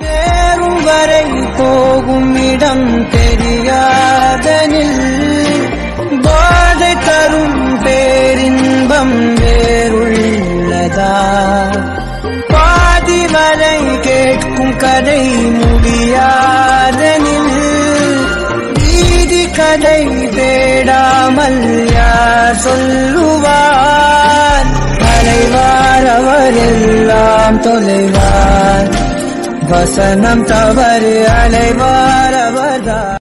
சேரும் வரை போகும் இடம் தெரியாதனில் பாதை தரும் பேரின்பம் வேறுள்ளதா பாதி வரை கேட்கும் கதை முடியாதனில் நீதி கதை தேடாமல் யார் சொல்லுவார்? அலைவார் அவர் தொலைவார். வசனம் தவறு அலைவார் அவர்தான்